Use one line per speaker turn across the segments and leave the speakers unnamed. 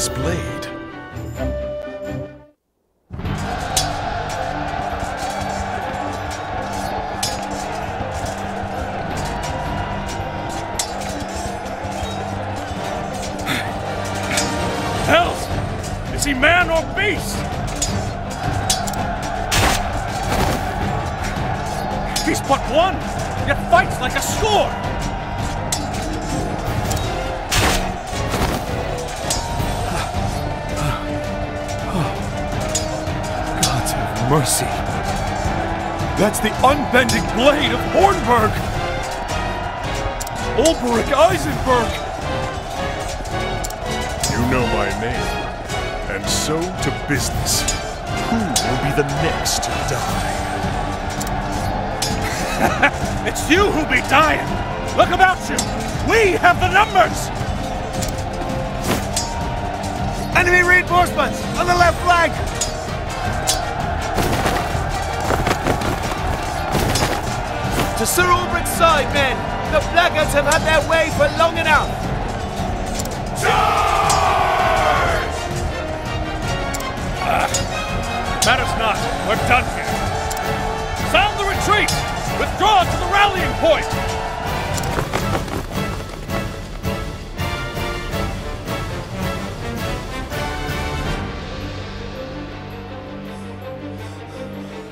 this blade.
Hells! Is he man or beast? He's but one, yet fights like a score!
Mercy. That's the unbending blade of Hornburg! Olberic Eisenberg! You know my name. And so to business. Who will be the next to die?
It's you who'll be dying! Look about you! We have the numbers!
Enemy reinforcements on the left flank! To Sir Olberic's side, men! The Blackguards have had their way for long enough! Charge!
Matters not. We're done here. Sound the retreat! Withdraw to the rallying point!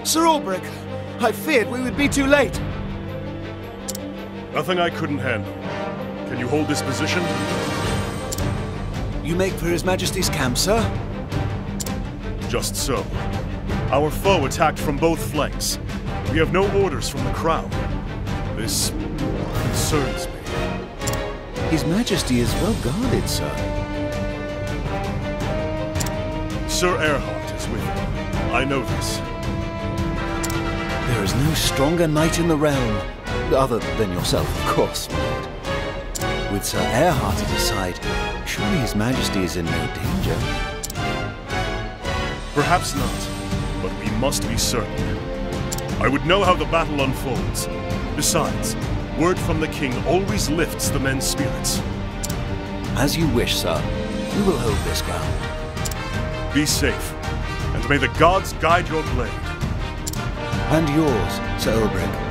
Sir Olberic, I feared we would be too late.
Nothing I couldn't handle. Can you hold this position?
You make for His Majesty's camp, sir?
Just so. Our foe attacked from both flanks. We have no orders from the Crown. This concerns me.
His Majesty is well guarded, sir.
Sir Erhard is with him. I know this.
There is no stronger knight in the realm. Other than yourself, of course, my lord. With Sir Erhard at his side, surely His Majesty is in no danger.
Perhaps not, but we must be certain. I would know how the battle unfolds. Besides, word from the king always lifts the men's spirits.
As you wish, sir. We will hold this ground.
Be safe, and may the gods guide your blade.
And yours, Sir
Olberic.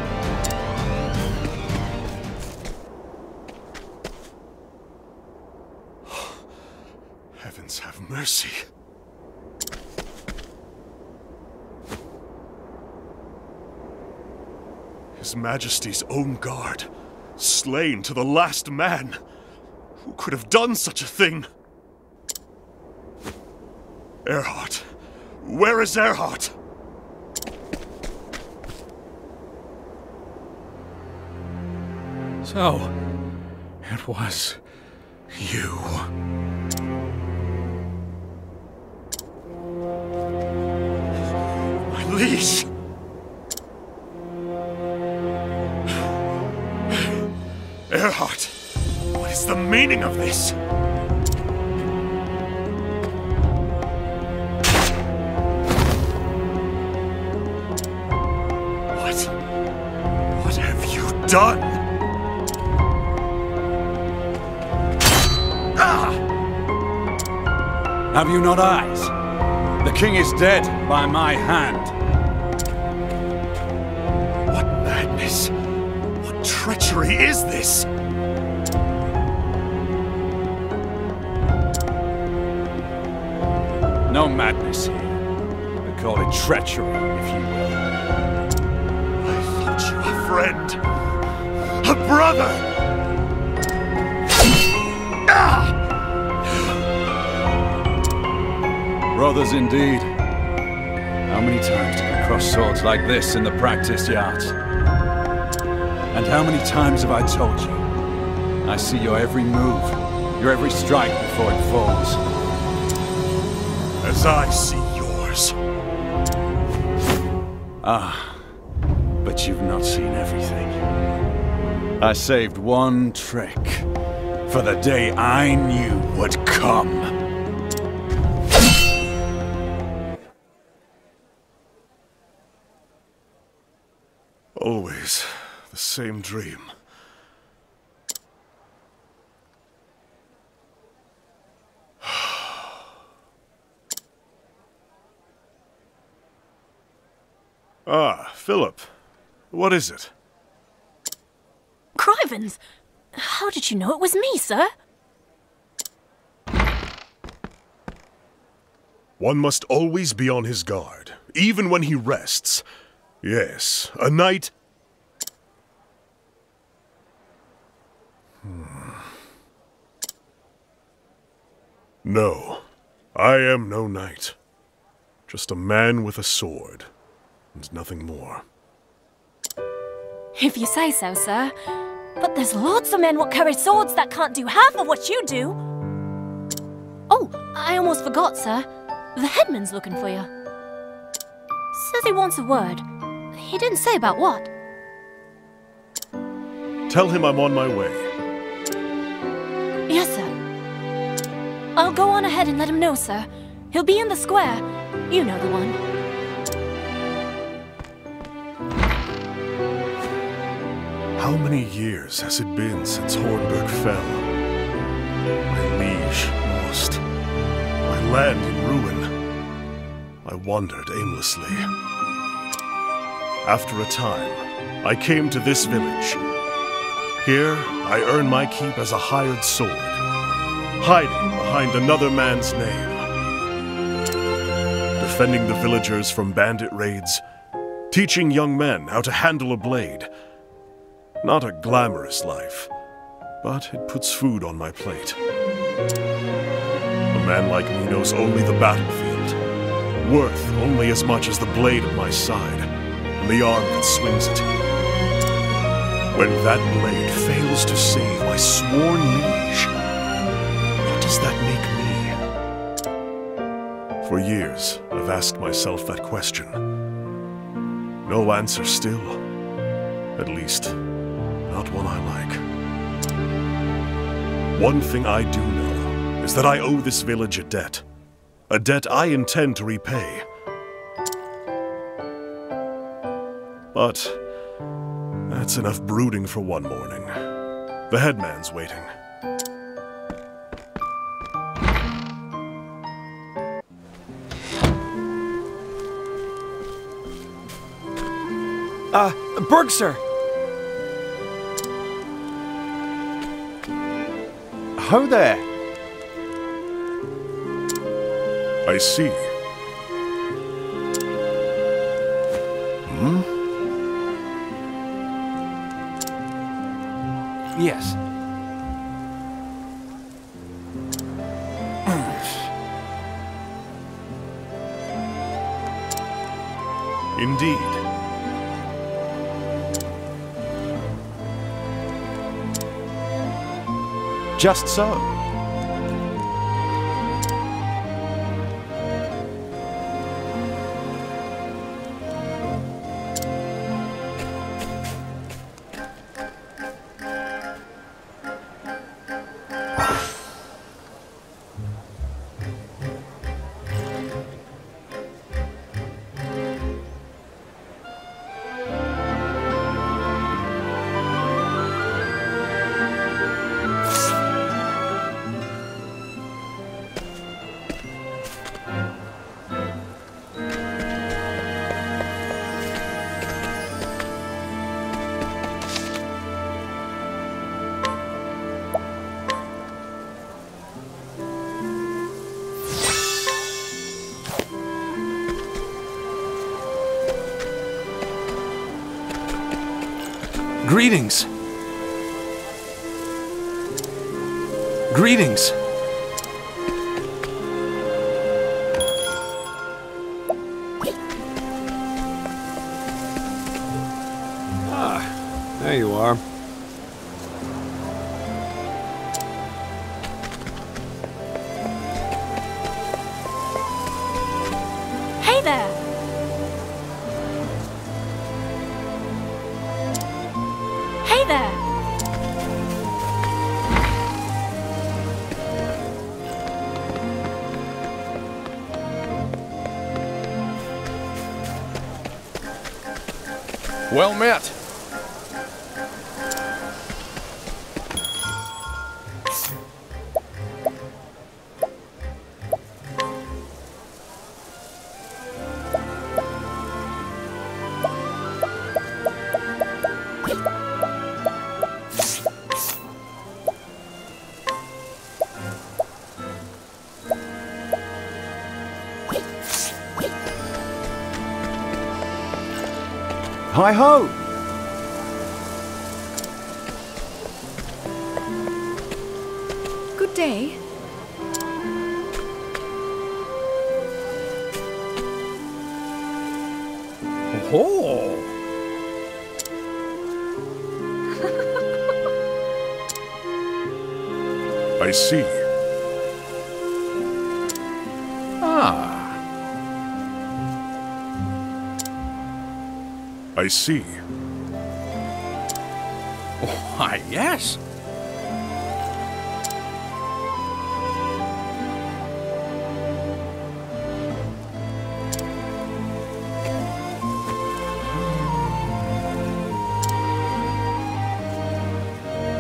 Majesty's own guard, slain to the last man. Who could have done such a thing? Erhard. Where is Erhard?
So, it was you.
My liege! Meaning of this? What? What have you done? Ah!
Have you not eyes? The king is dead by my hand.
What madness? What treachery is this?
No madness here. We call it treachery, if you will.
I thought you a friend. A brother! Ah!
Brothers indeed. How many times did we cross swords like this in the practice yards? And how many times have I told you? I see your every move, your every strike before it falls.
As I see yours.
Ah, but you've not seen everything. I saved one trick for the day I knew would come.
Always the same dream. Ah, Philip. What is it?
Crivens! How did you know it was me, sir?
One must always be on his guard, even when he rests. Yes, a knight. Hmm. No, I am no knight. Just a man with a sword, and nothing more.
If you say so, sir. But there's lots of men what carry swords that can't do half of what you do. Oh, I almost forgot, sir. The headman's looking for you. Says he wants a word. He didn't say about what.
Tell him I'm on my way.
Yes, sir. I'll go on ahead and let him know, sir. He'll be in the square. You know the one.
How many years has it been since Hornburg fell? My liege lost. My land in ruin. I wandered aimlessly. After a time, I came to this village. Here, I earn my keep as a hired sword, hiding behind another man's name. Defending the villagers from bandit raids, teaching young men how to handle a blade, not a glamorous life, but it puts food on my plate. A man like me knows only the battlefield, worth only as much as the blade at my side, and the arm that swings it. When that blade fails to save my sworn liege, what does that make me? For years, I've asked myself that question. No answer still. At least, not one I like. One thing I do know is that I owe this village a debt. A debt I intend to repay. But that's enough brooding for one morning. The headman's waiting.
Uh, Berg, sir.
Ho there.
I see. Hmm?
Yes.
Indeed.
Just so.
Greetings. There!
Well met.
my
home.
I see.
Why, yes.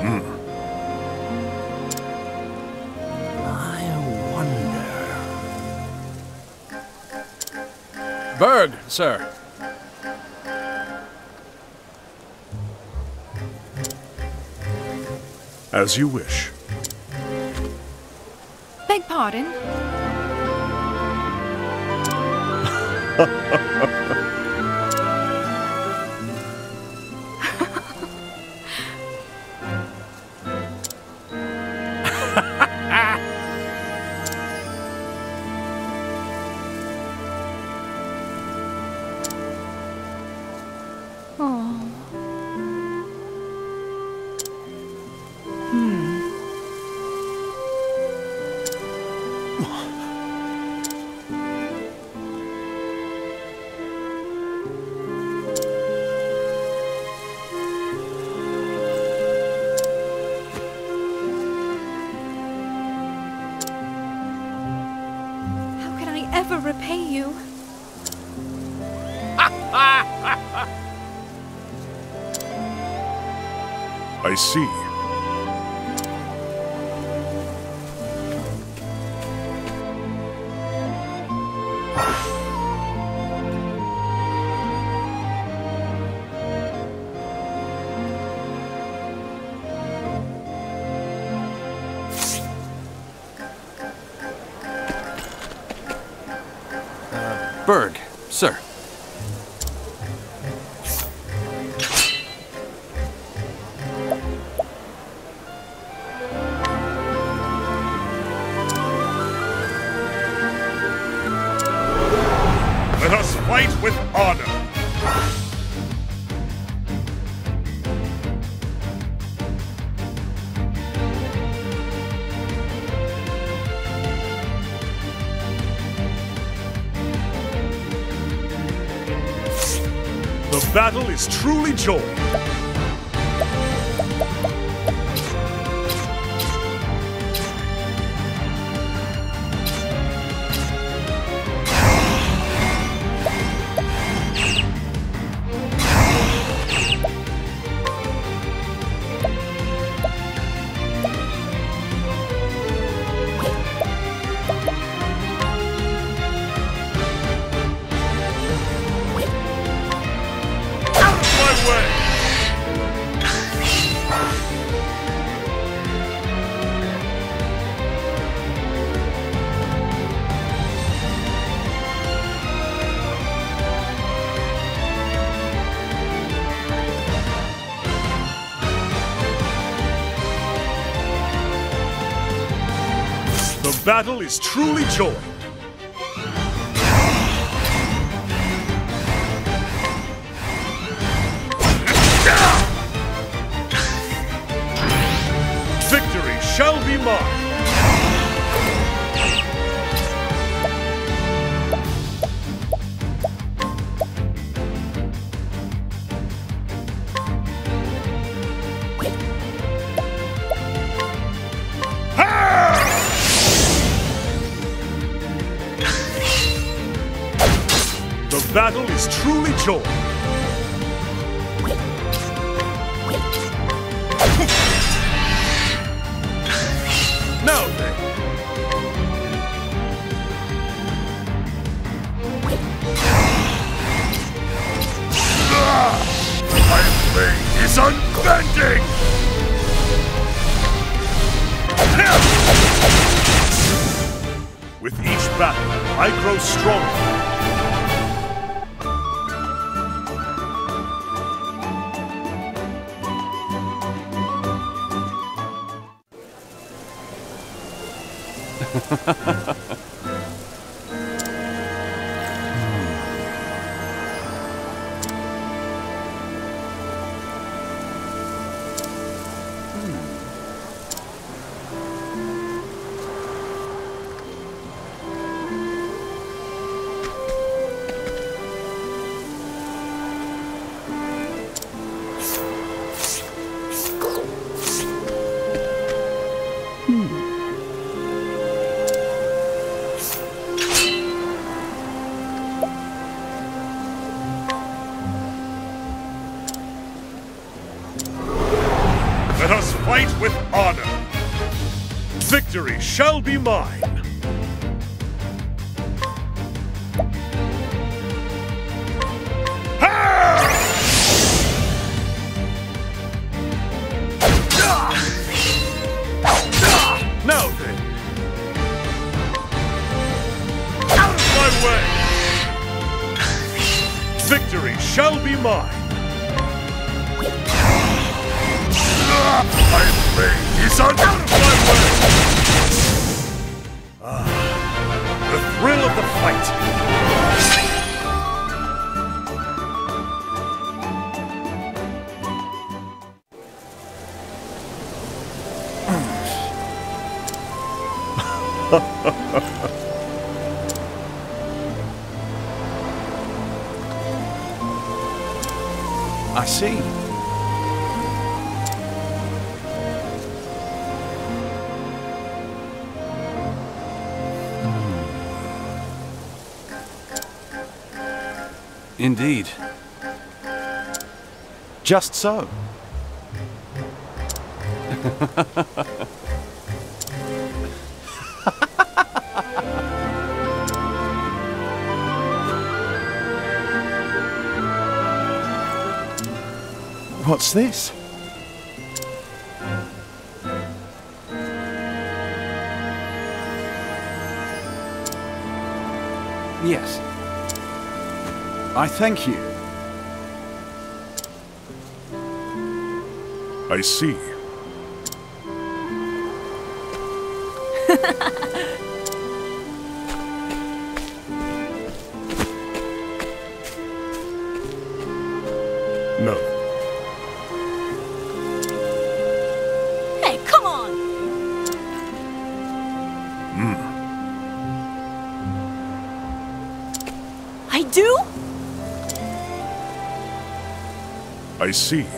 Hmm. Berg, sir.
As you wish.
Beg pardon?
is truly joy. battle is truly joy. Fight with honor. Victory shall be mine.
Indeed.
Just so. What's this?
I thank you.
I see. See.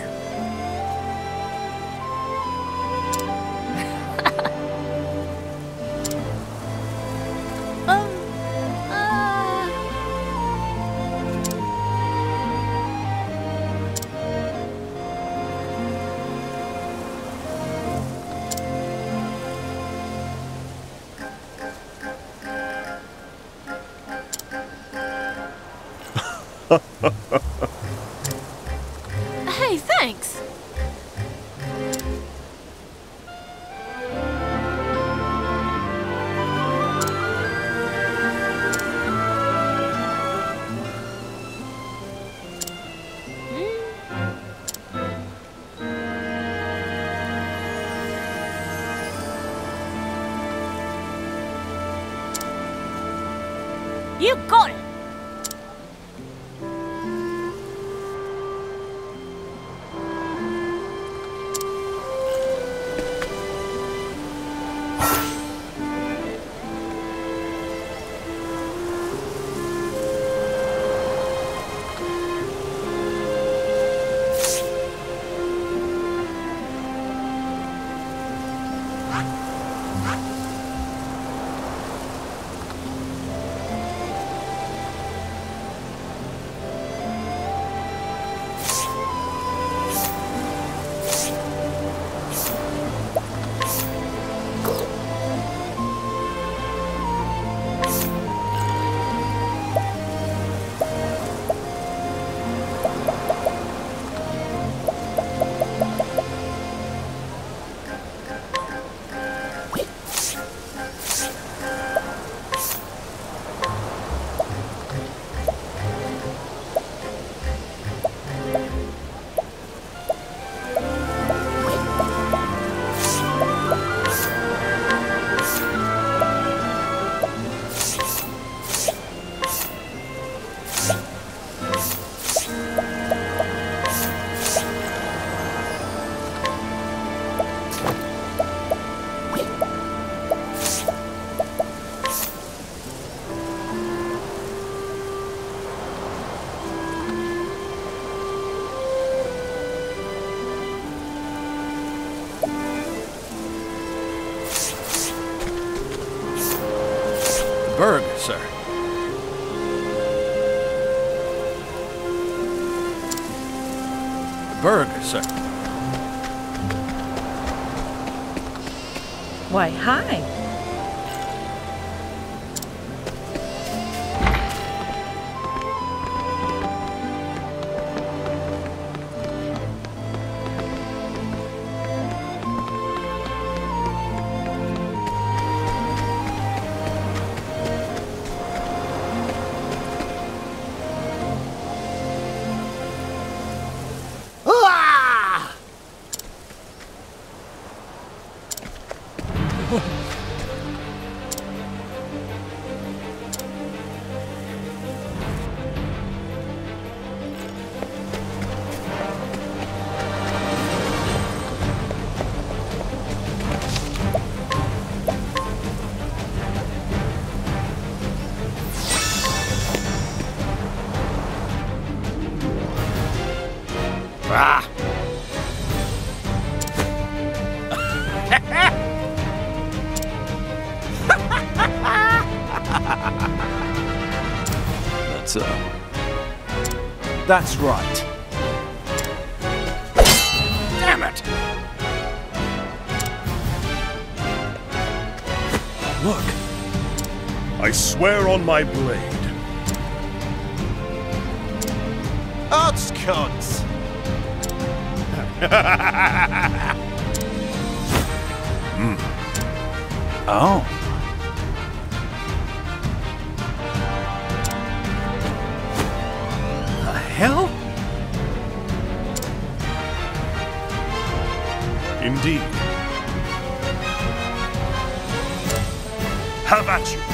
You got it.
Why, hi.
That's
right.
Damn it!
Look. I swear on my blade.
Odds cunts!
Hmm.
oh. Hell?
Indeed. How about you.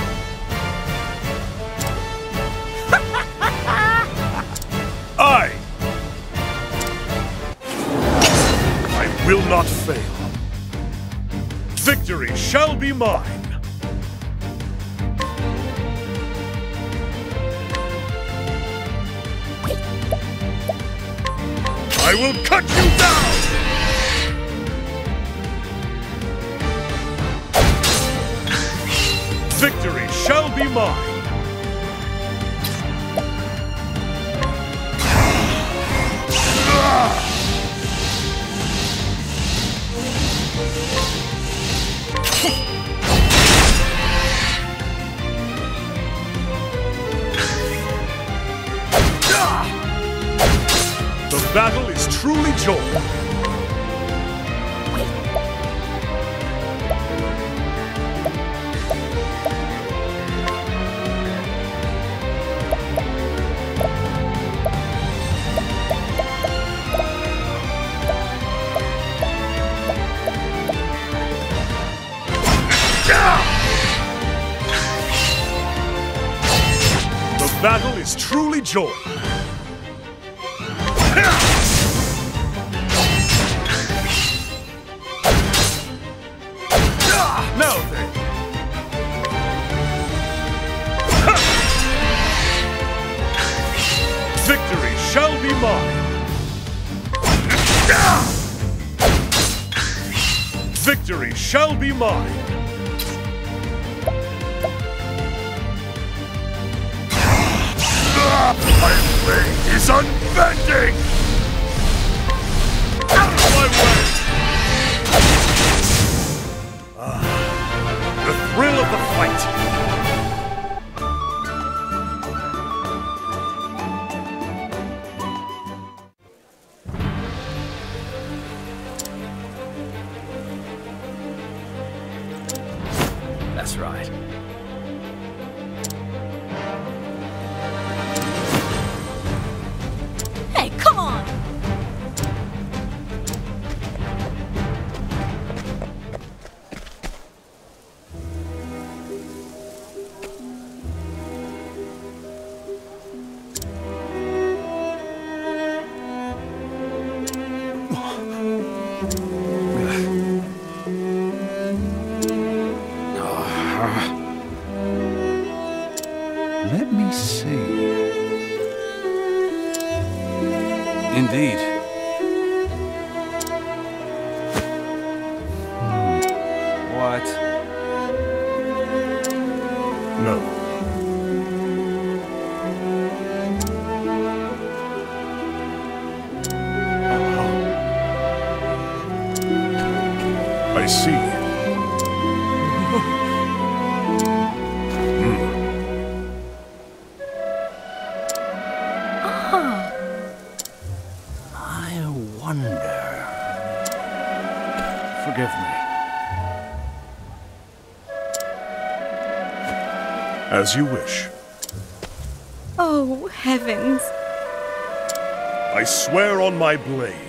I. I will not fail. Victory shall be mine. I will cut you down! Victory shall be mine!
Let me see.
Indeed.
As you wish.
Oh, heavens.
I swear on my blade.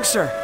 org, sir.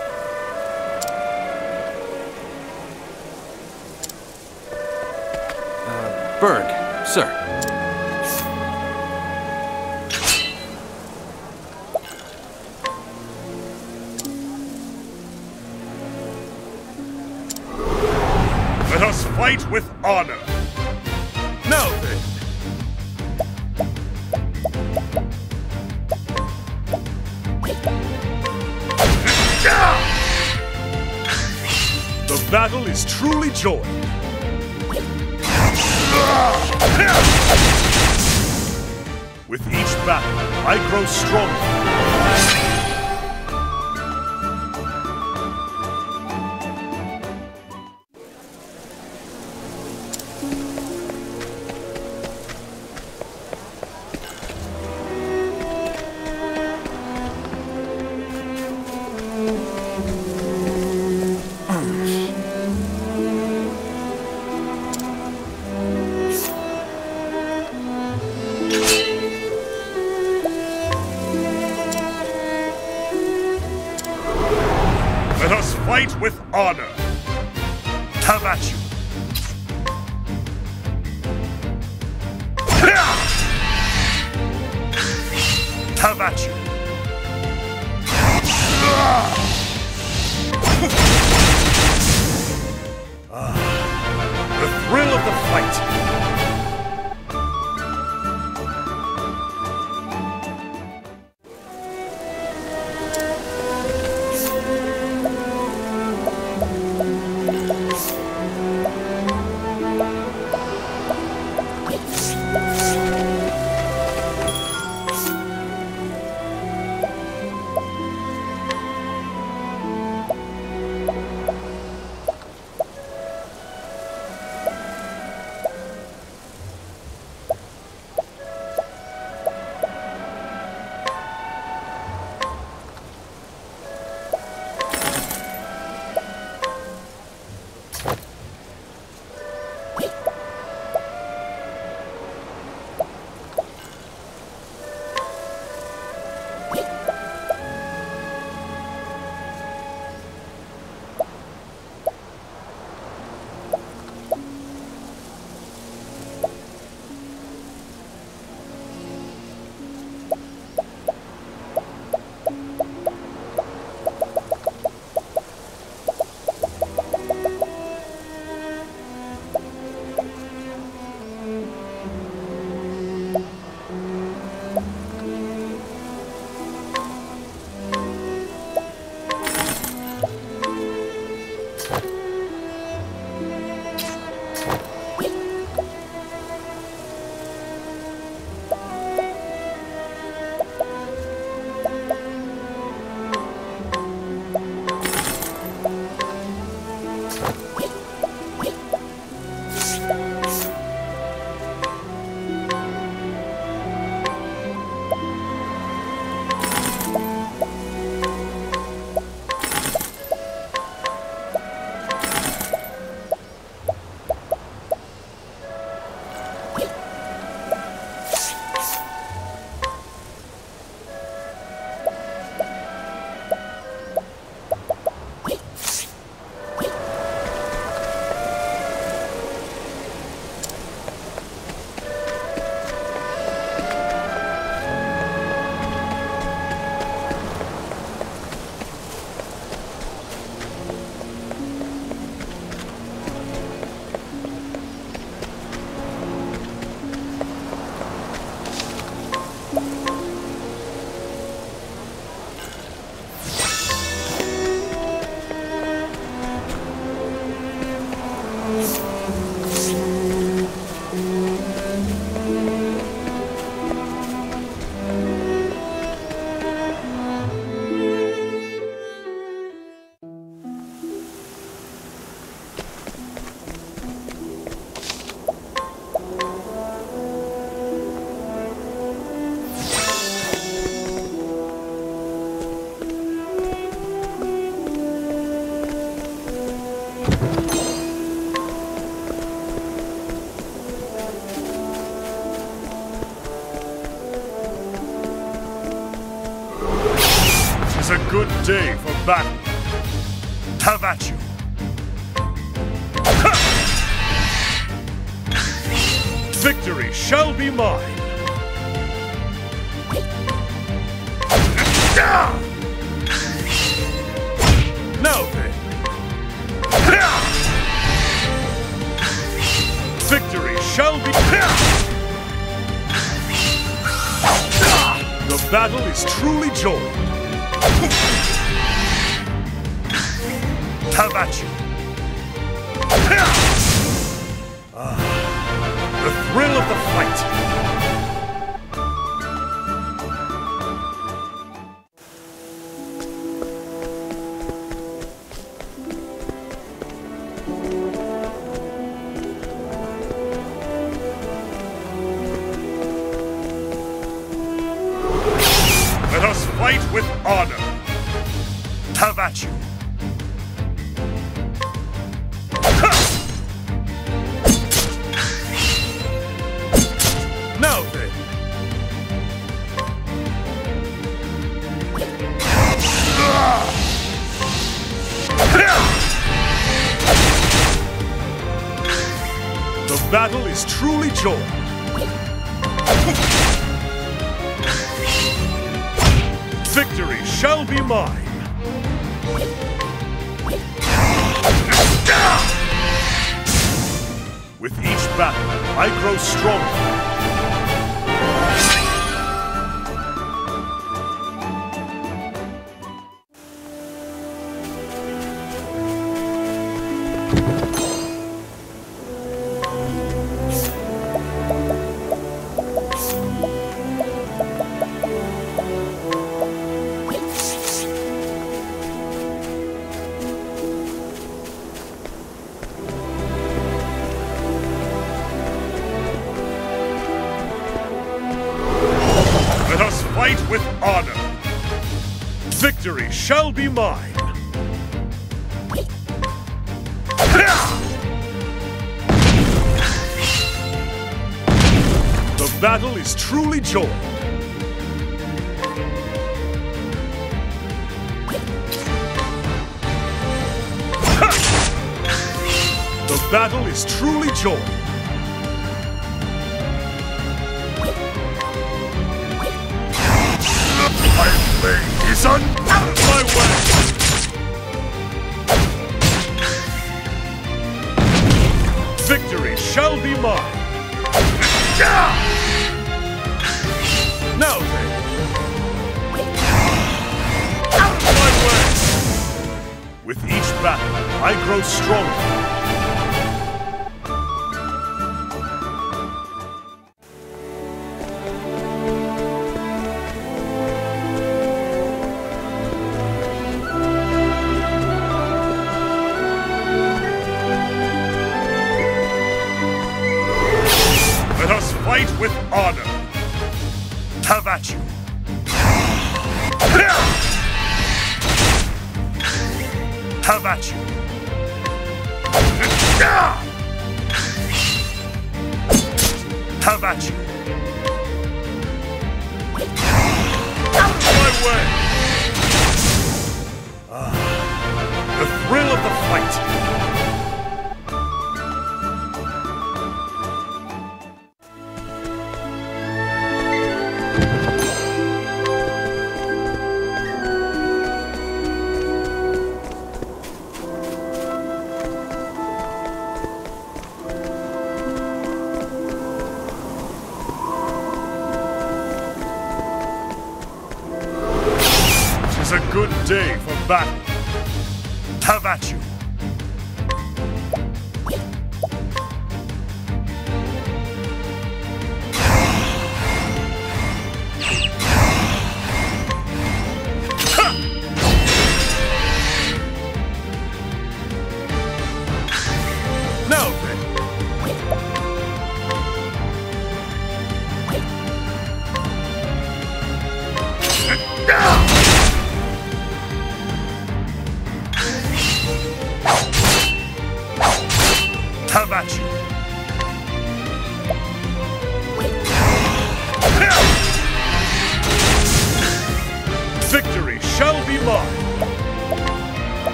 shall be mine. The battle is truly joined. The battle is truly joined. My blade is unbound! Victory shall be mine! No. Out of my way! With each battle, I grow stronger.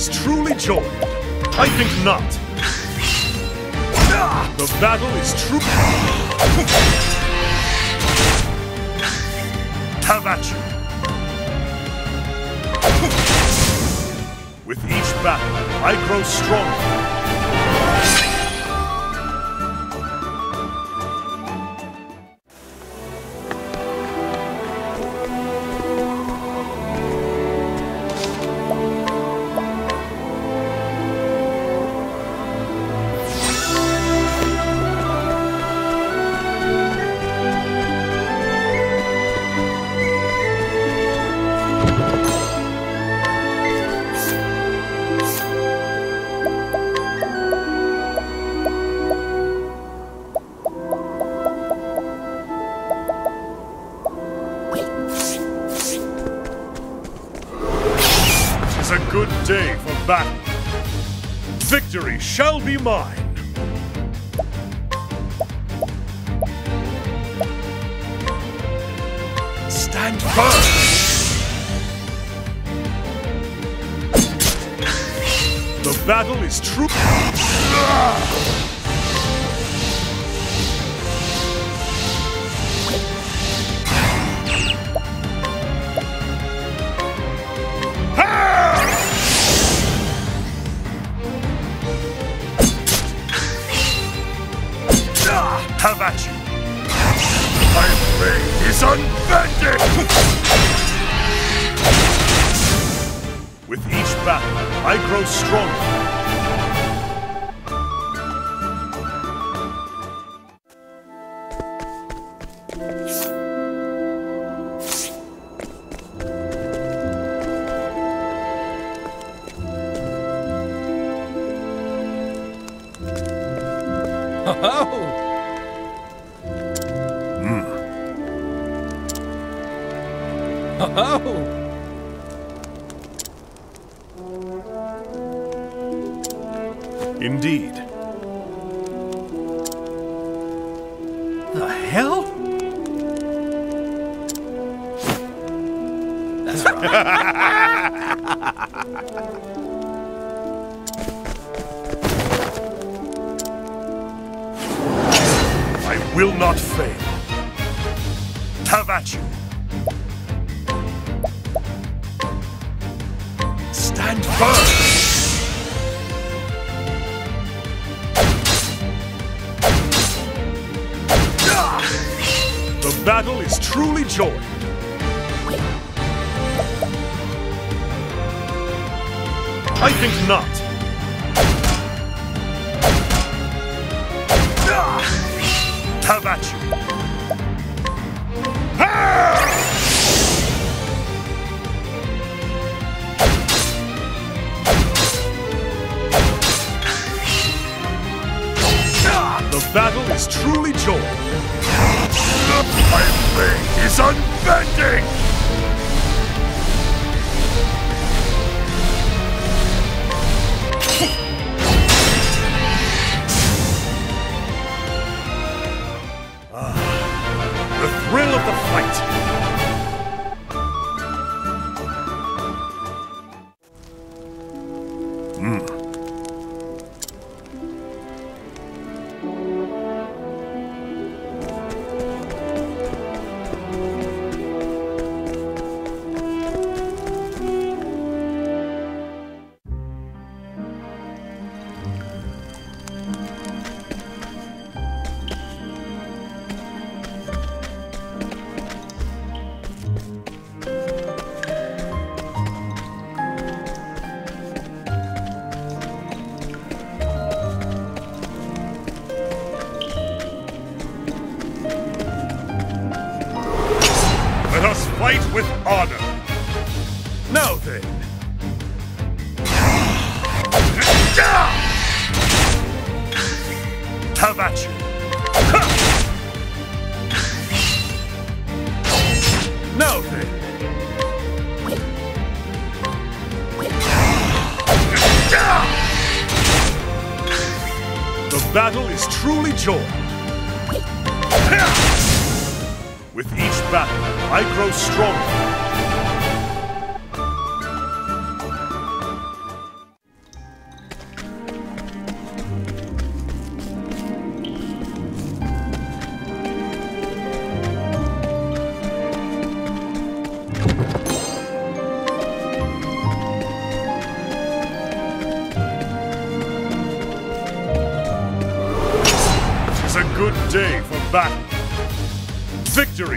is truly joined. I think not. The battle is true. Have at you. With each battle, I grow stronger. grow stronger.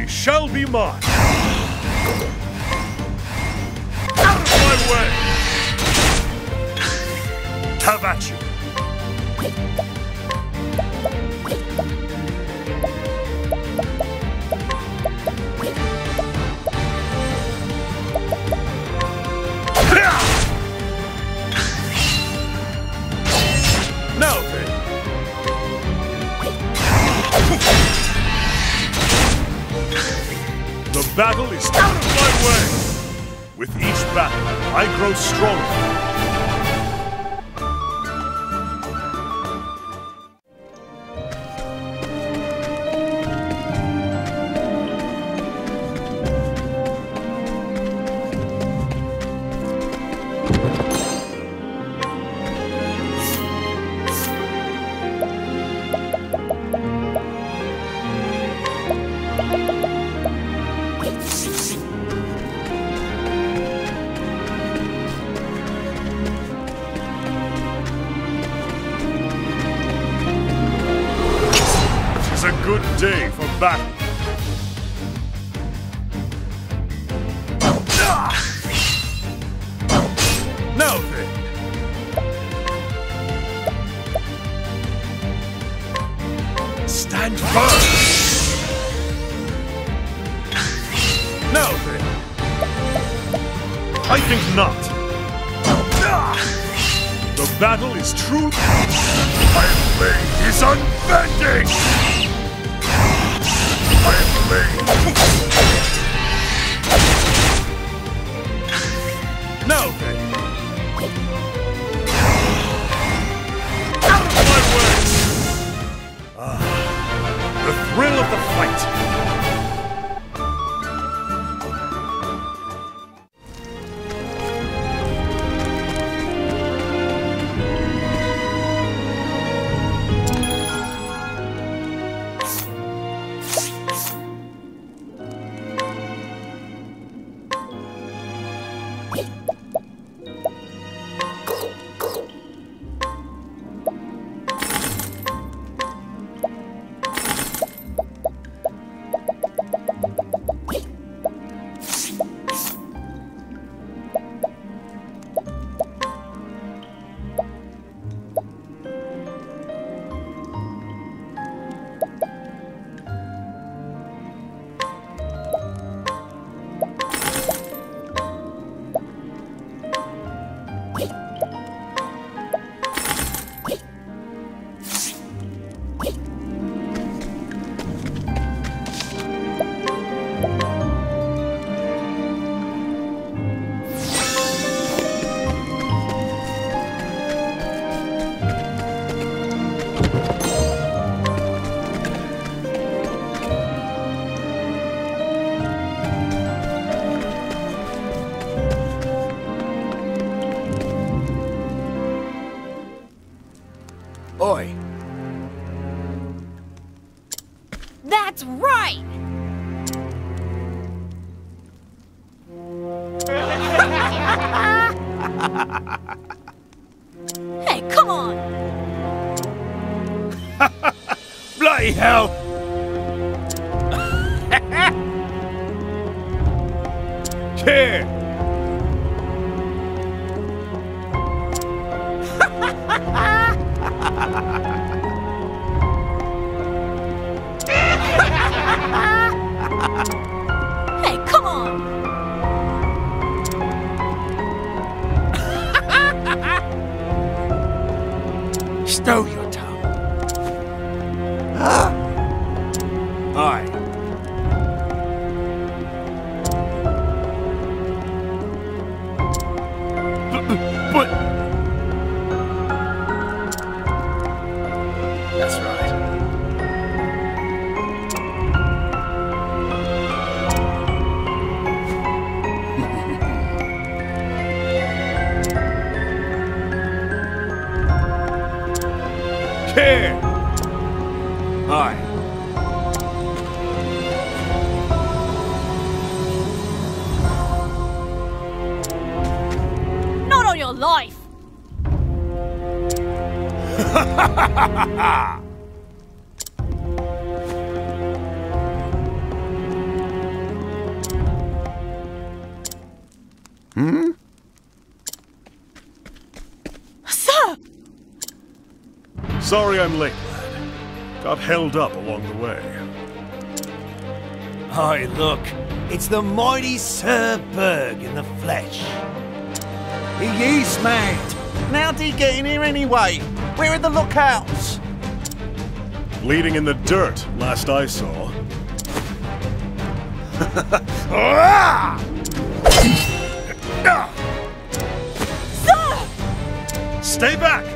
Victory shall be mine. I'm late, lad. Got held up along the way.
Aye, look. It's the mighty Sir Berg in the flesh. He is mad. Now how'd he get in here anyway? Where are the lookouts?
Bleeding in the dirt, last I saw. Stay back!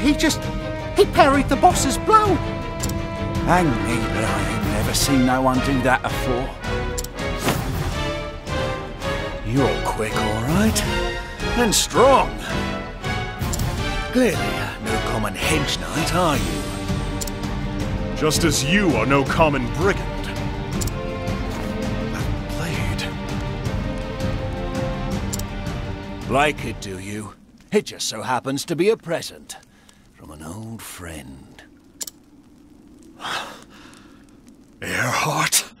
He just... He parried the boss's blow? Hang me, but I ain't never seen no one do that afore.
You're quick, all right. And strong. Clearly, uh, no common hedge knight, are you?
Just as you are no common brigand. That.
Like it, do you? It just so happens to be a present from an old friend.
Erhardt?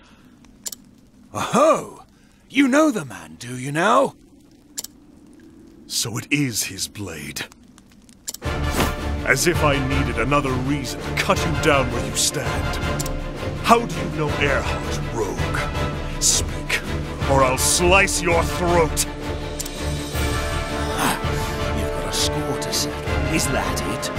Oh, you know the man, do you now?
So it is his blade. As if I needed another reason to cut you down where you stand. How do you know Erhardt, rogue? Speak, or I'll slice your throat.
Ah, you've got a score to settle. Is that it?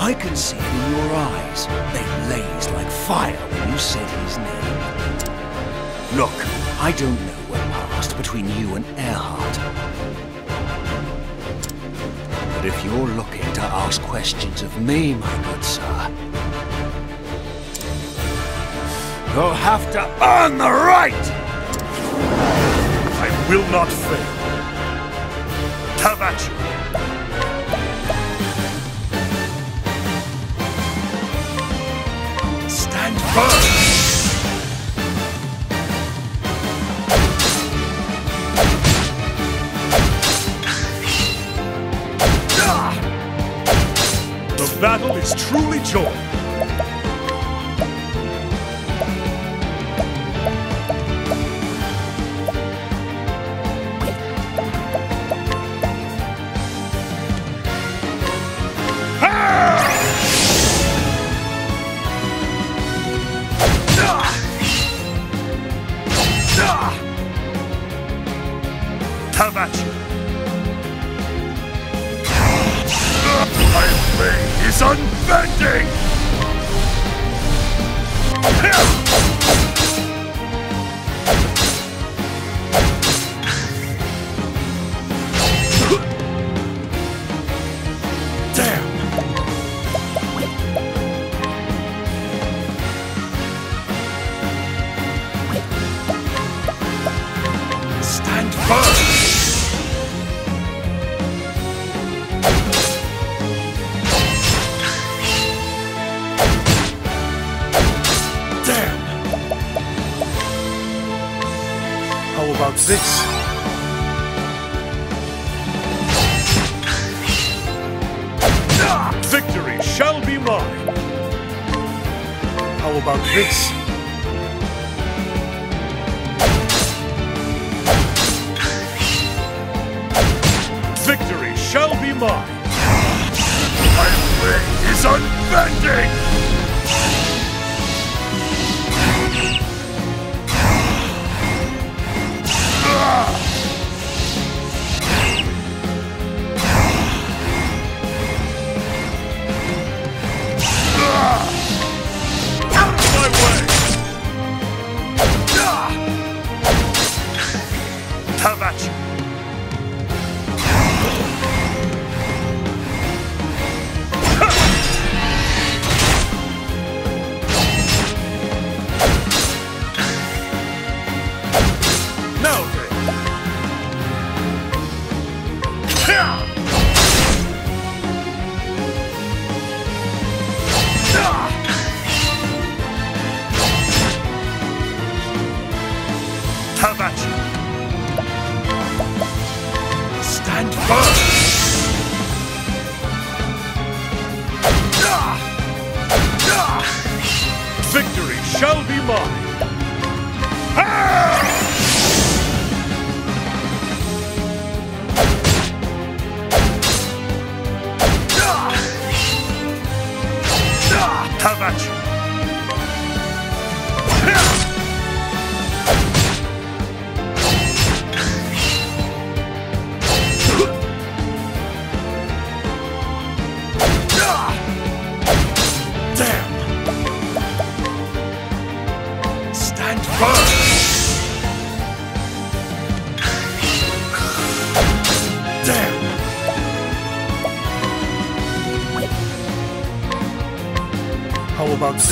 I can see it in your eyes. They blazed like fire when you said his name. Look, I don't know what passed between you and Erhardt. But if you're looking to ask questions of me, my good sir, you'll have to earn the right!
I will not fail. Have battle is truly joined.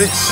How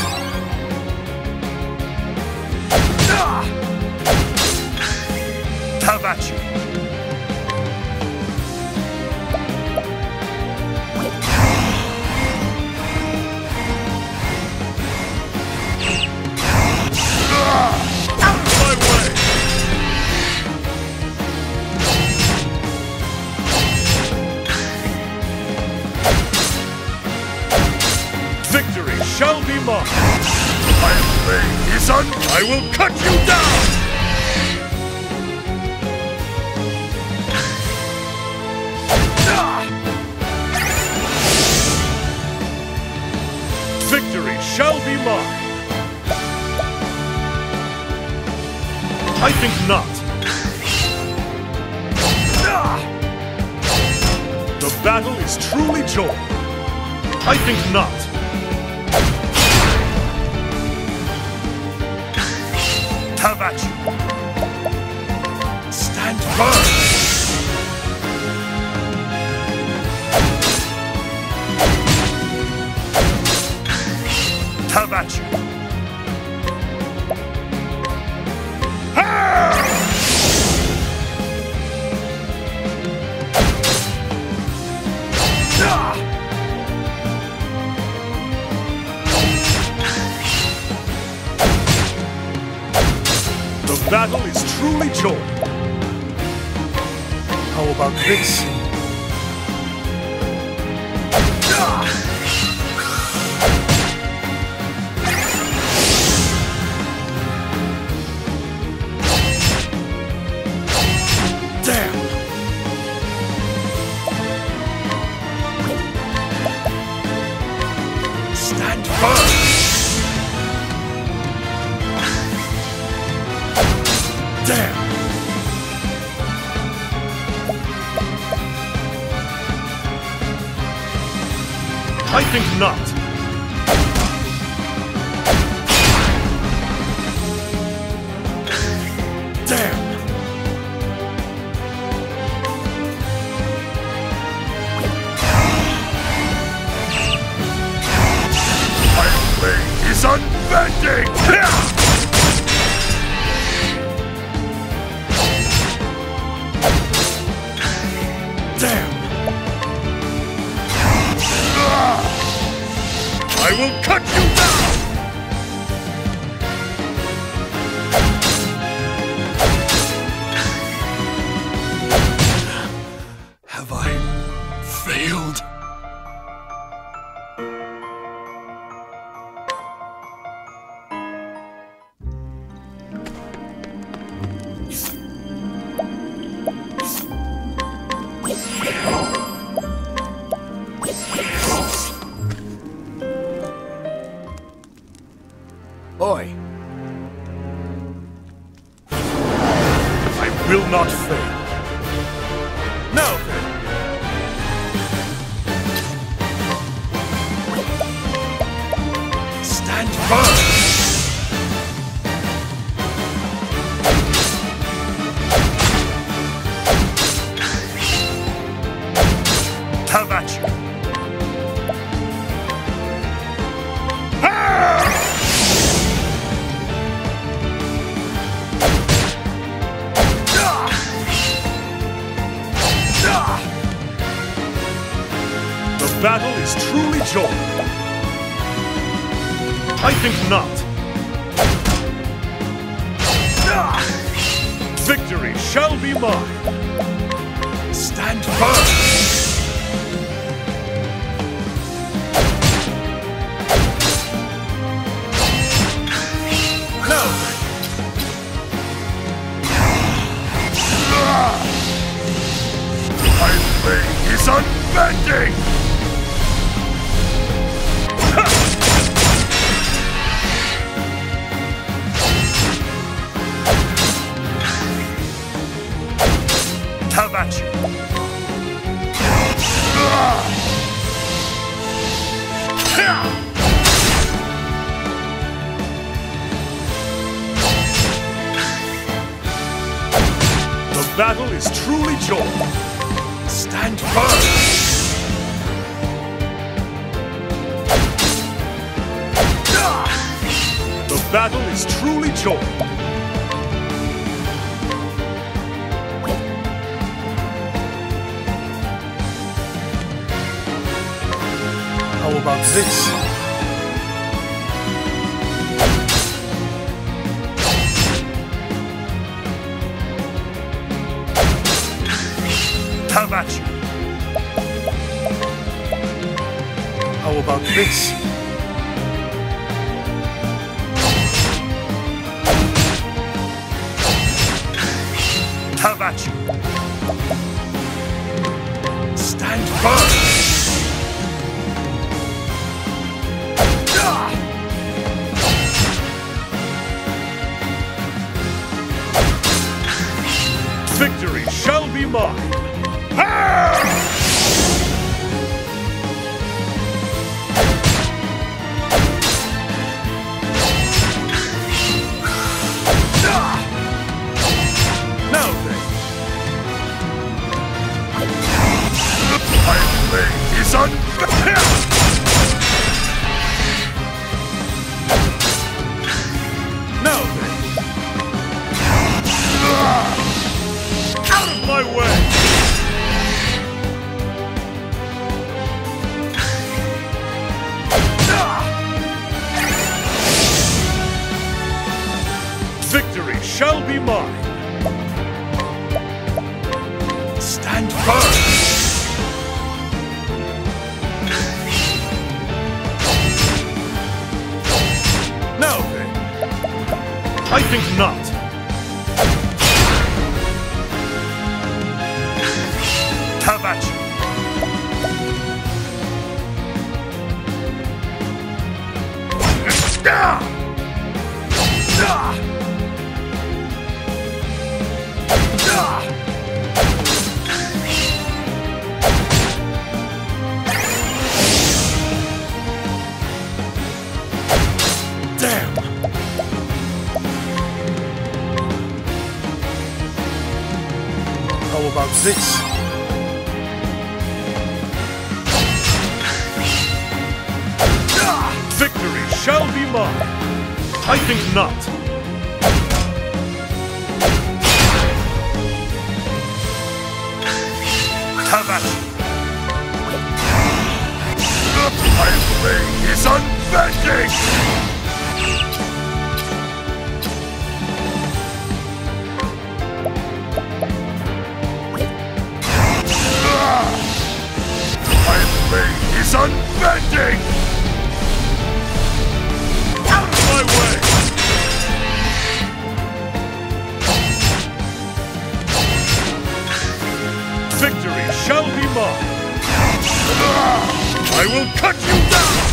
battle is truly joy. How about this? How about you? How about this? shall be mine. I will cut you down!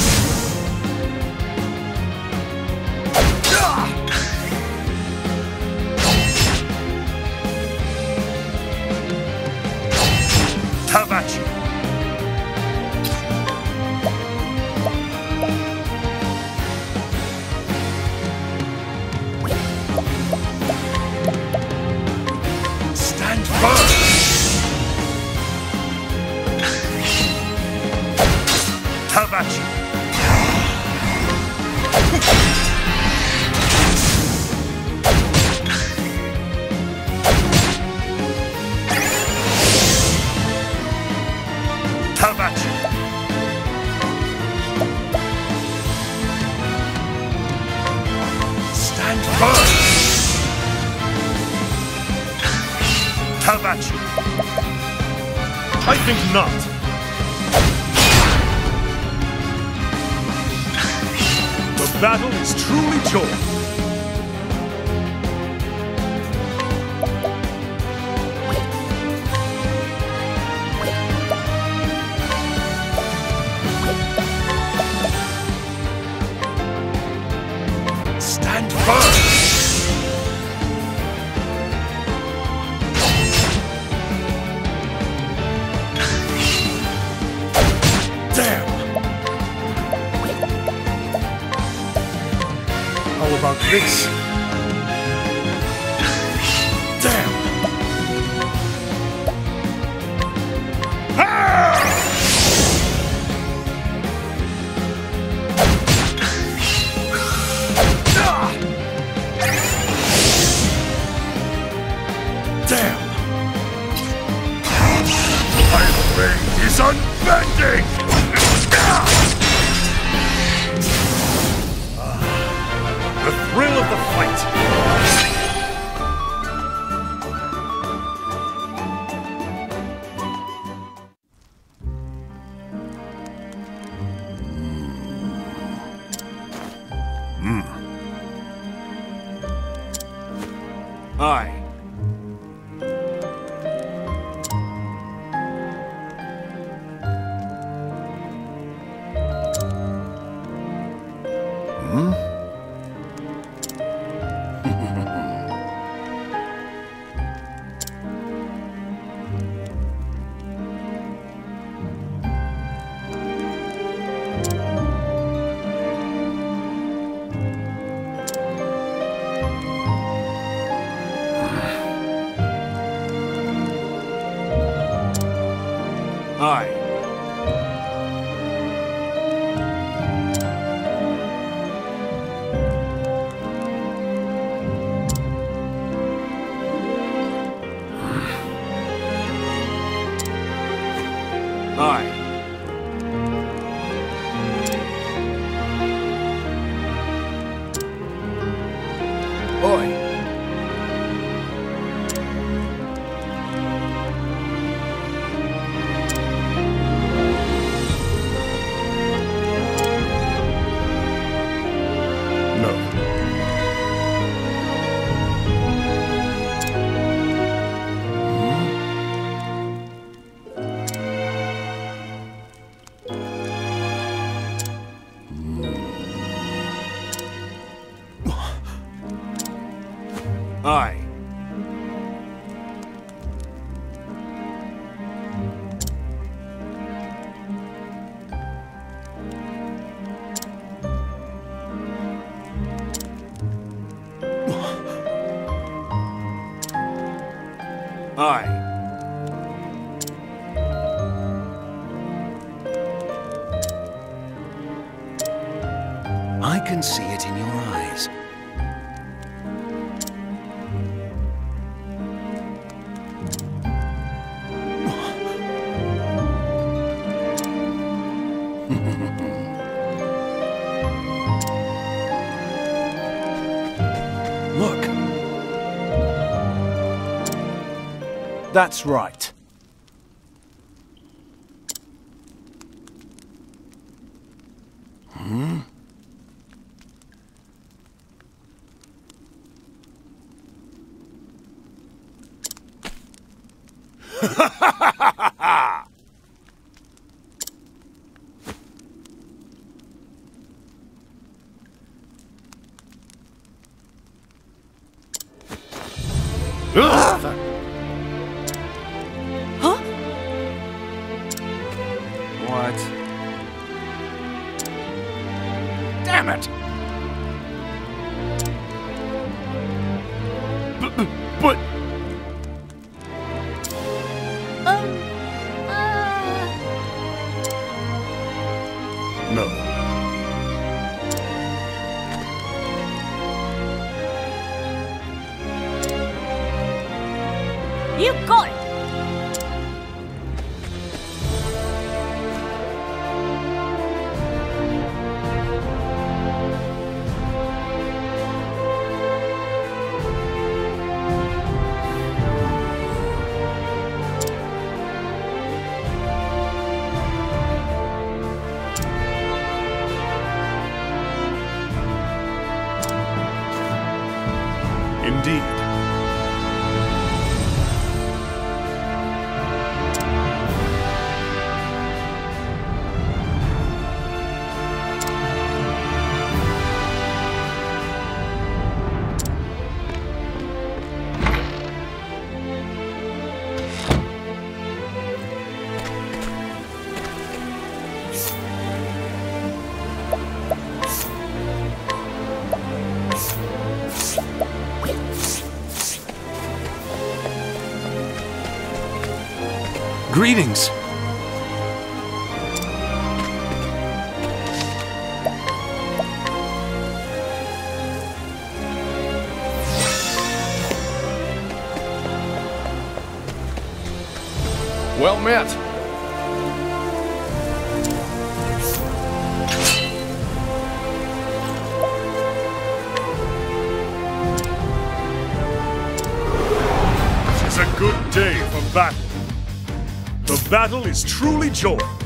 All
right. That's right.
Greetings.
Well met.
Battle is truly joined.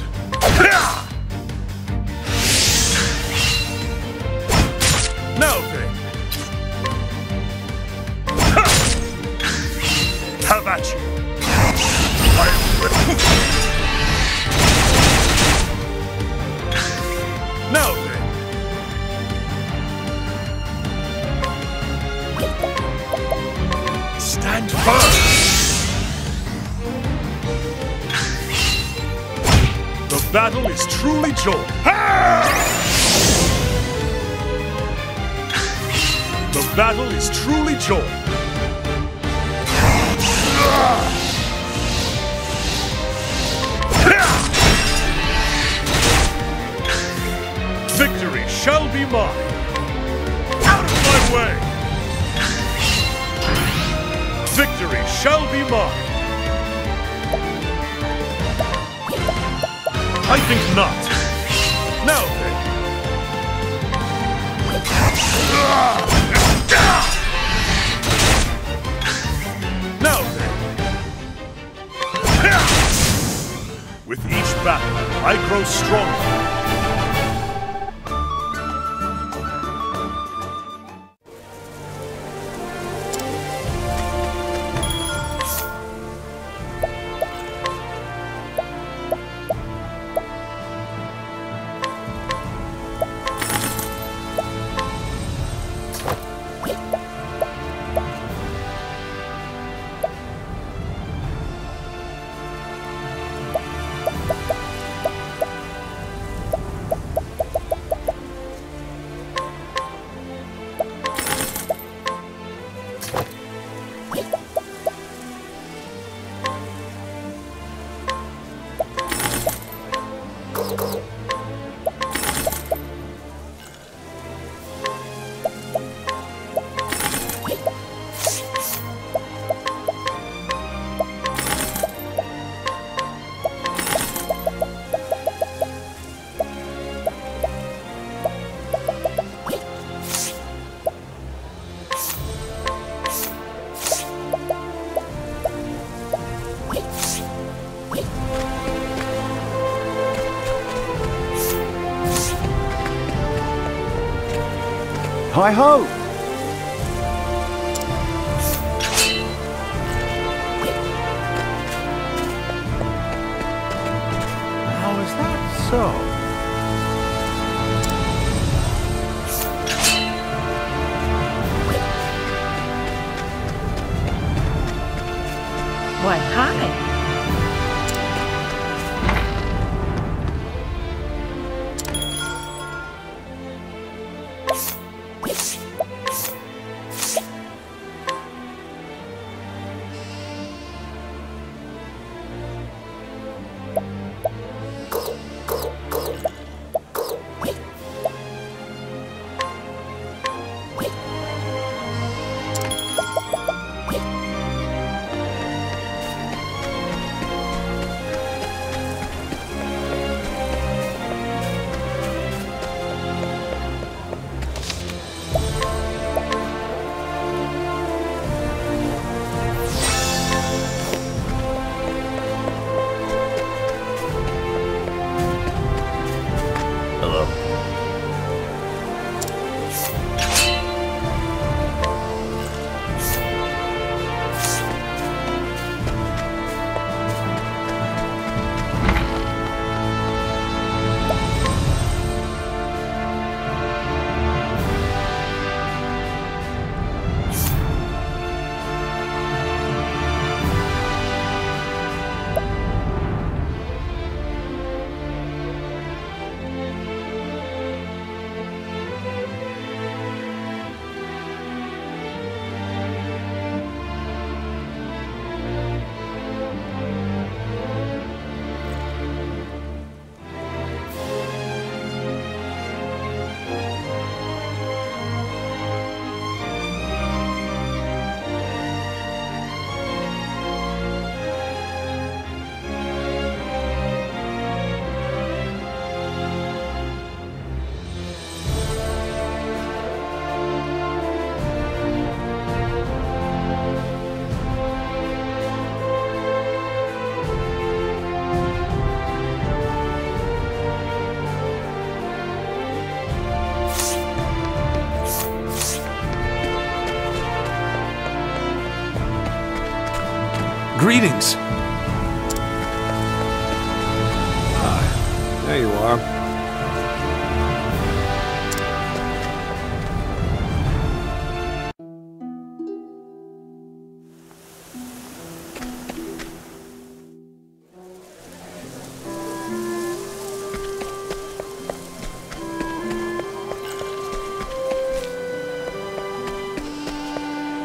Hi ho!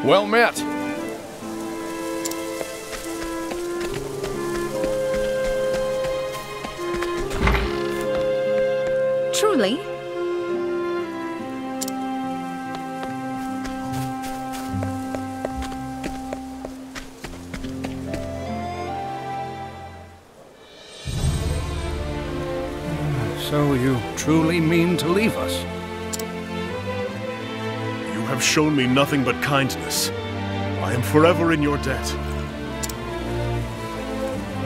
Well met.
Truly?
So you truly mean to leave us?
Shown me nothing but kindness. I am forever in your debt.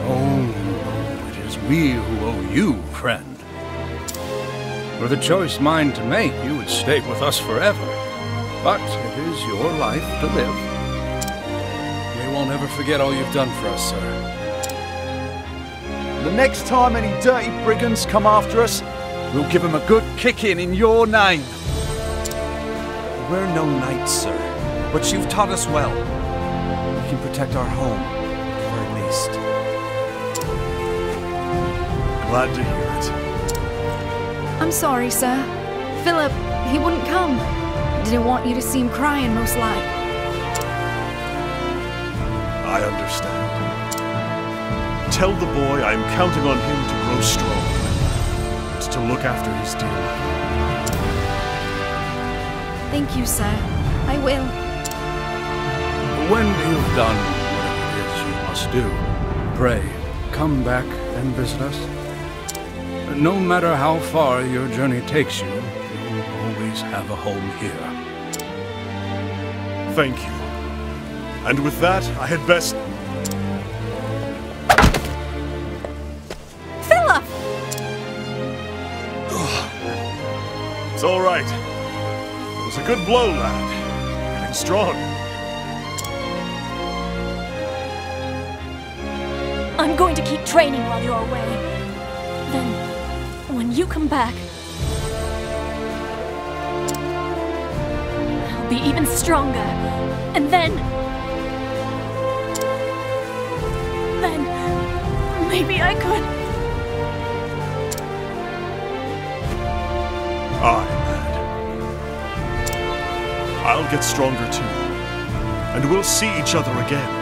Oh, no, it is we who owe you, friend. Were the choice mine to make, you would stay with us forever. But it is your life to live.
We won't ever forget all you've done for us, sir.
The next time any dirty brigands come after us, we'll give them a good kicking in your name.
We're no knights, sir, but you've taught us well. We can protect our home, or at least.
Glad to hear it.
I'm sorry, sir. Philip, he wouldn't come. Didn't want you to see him crying, most like.
I understand. Tell the boy I am counting on him to grow strong and to look after his dear mother.
Thank you, sir. I will.
When you've done whatever it is you must do, pray, come back and visit us. No matter how far your journey takes you, you'll always have a home here.
Thank you. And with that, I had best.
Philip!
It's all right. Was a good blow, lad. Getting strong.
I'm going to keep training while you're away. Then, when you come back, I'll be even stronger. And then. Then.
Get stronger too. And we'll see each other again.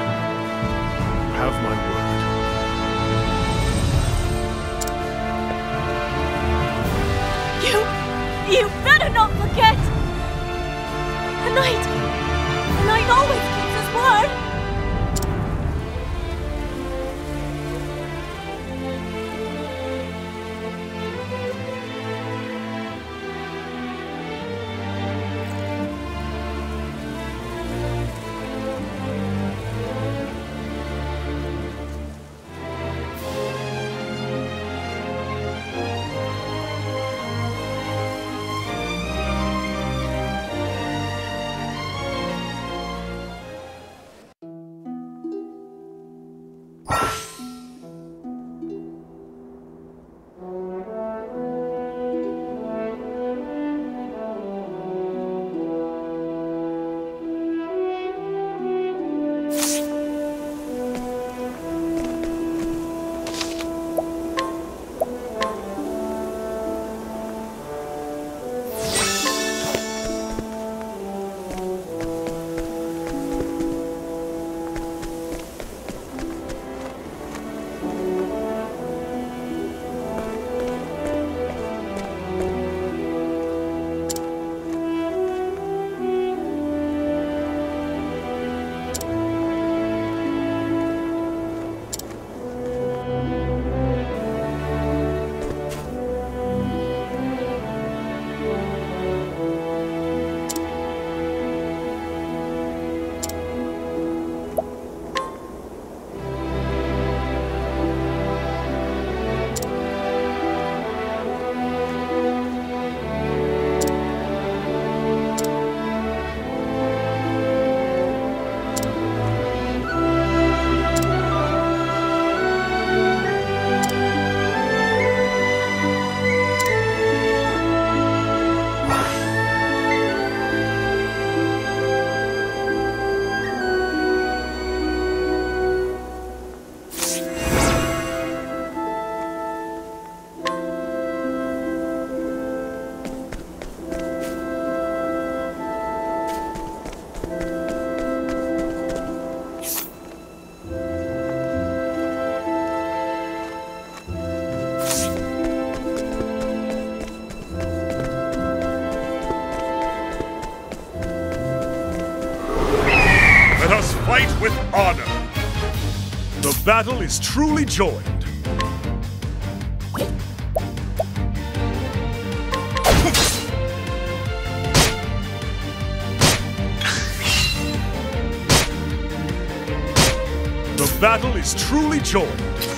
Battle is truly joined. The battle is truly joined.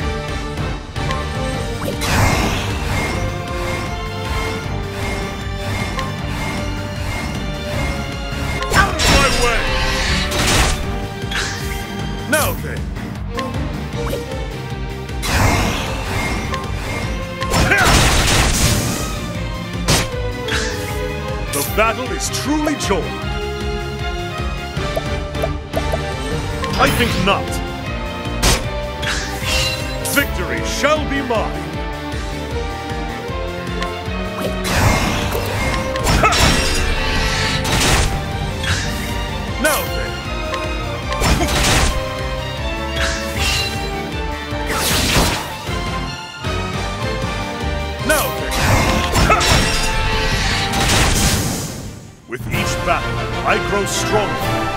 Is truly joy. I think not. Victory shall be mine. I grow stronger.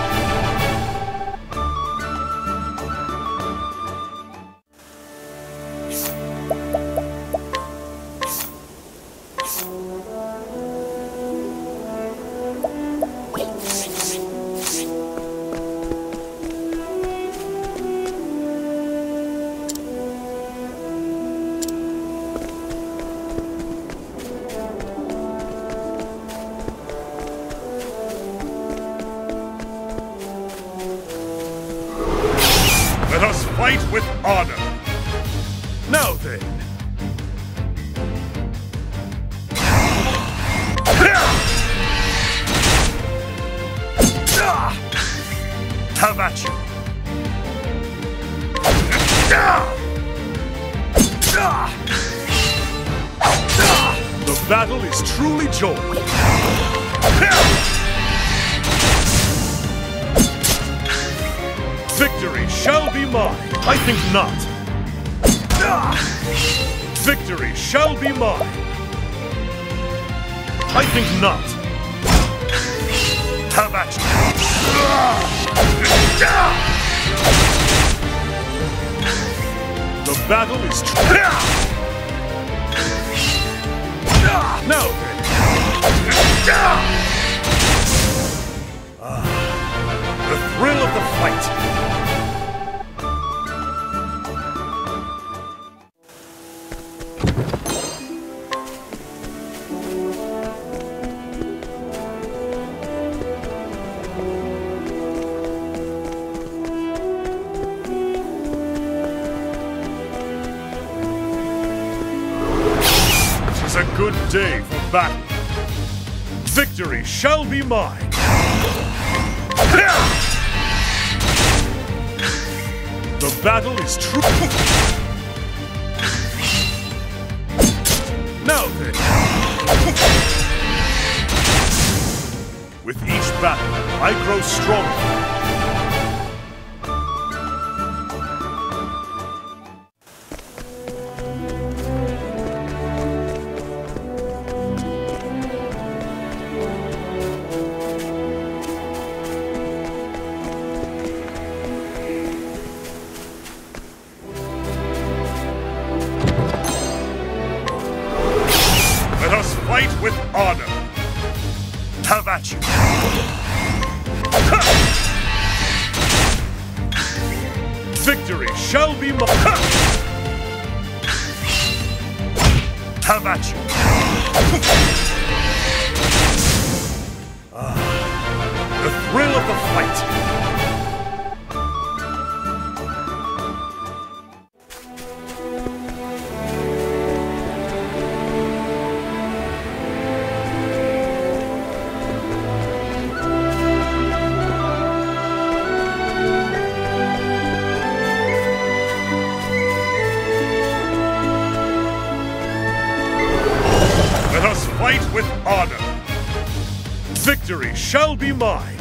Mine.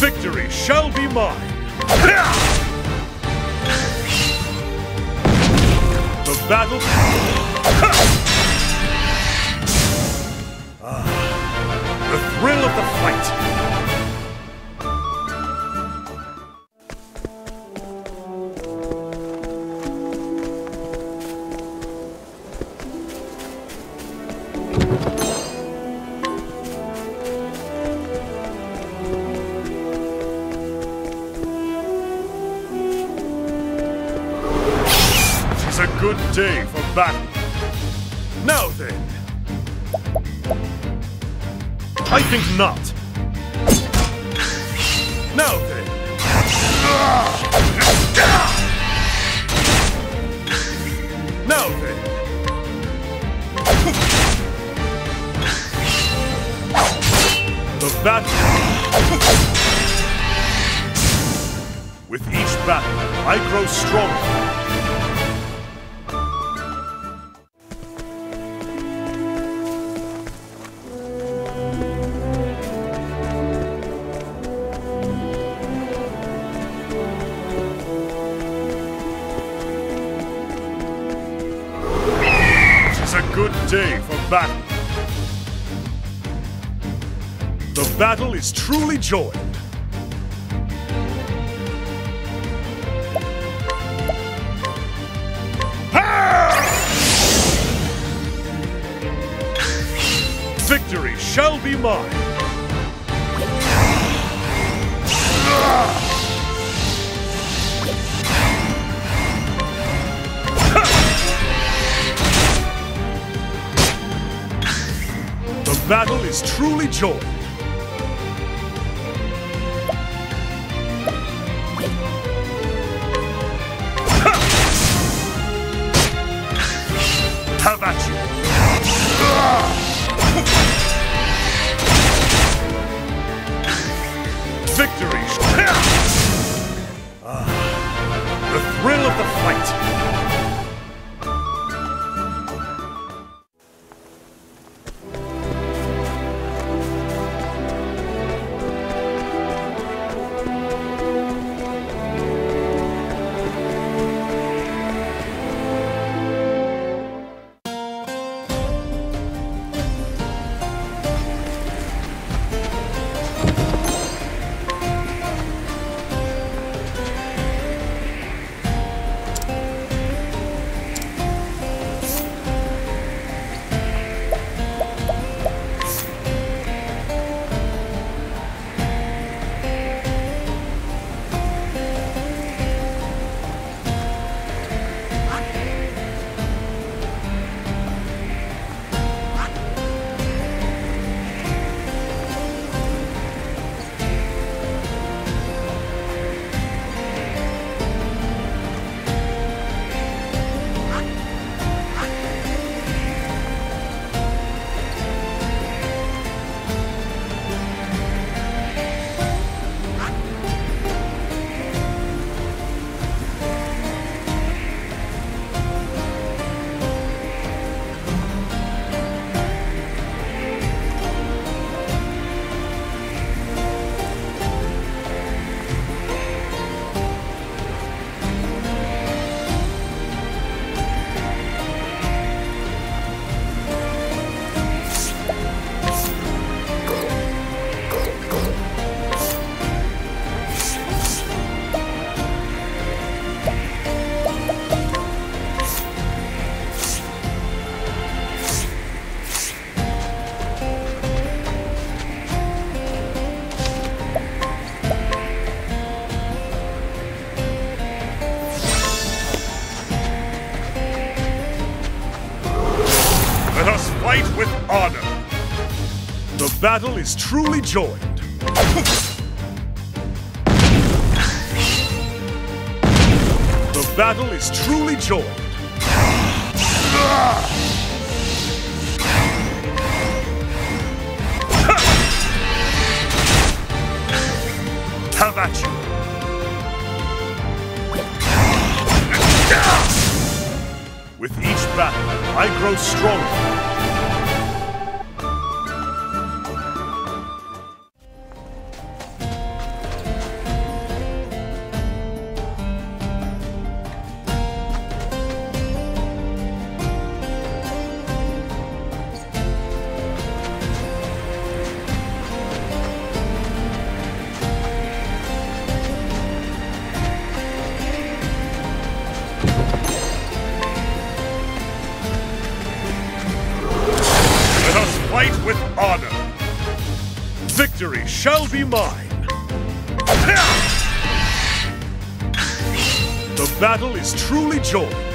Victory shall be mine! The battle... Ah, the thrill of the fight! think not. enjoyed. Victory shall be mine. The battle is truly joy. battle is truly joined. the battle is truly joined. is truly joy.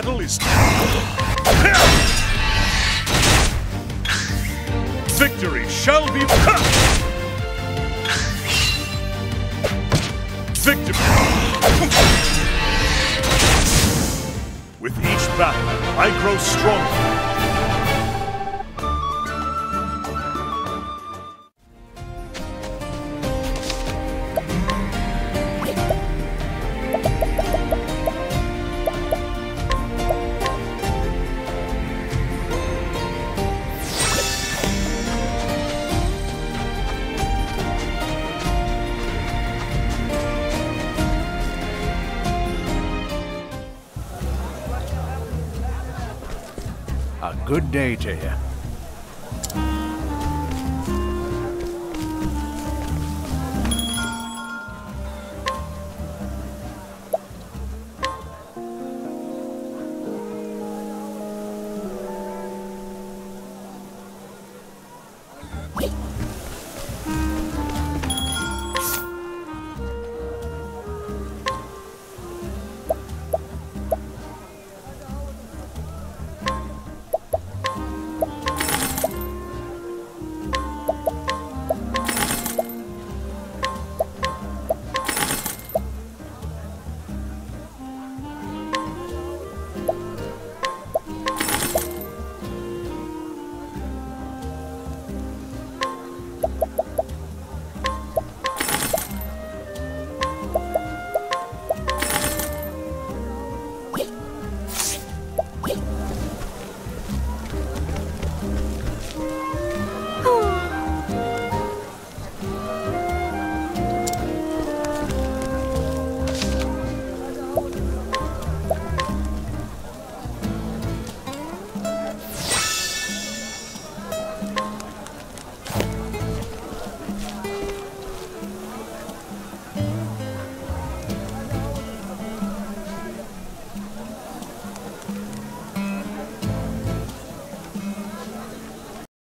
battle is...
way to
here.